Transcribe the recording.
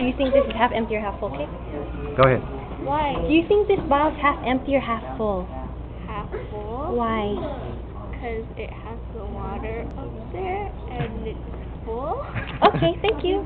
Do you think this is half empty or half full? Okay. Go ahead. Why? Do you think this bottle is half empty or half full? Half full? Why? Because it has the water up there and it's full. Okay, thank you.